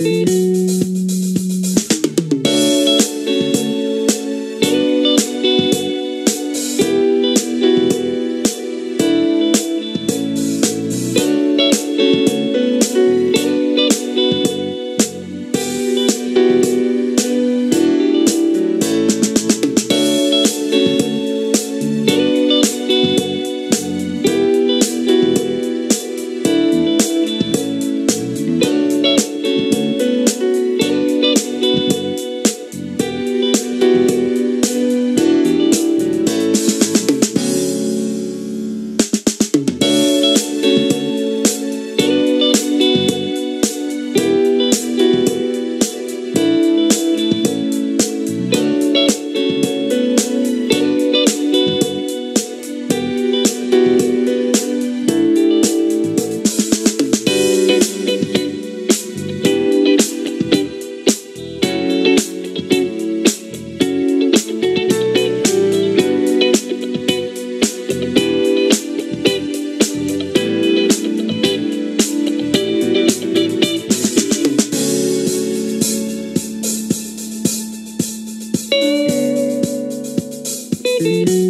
Beep. Thank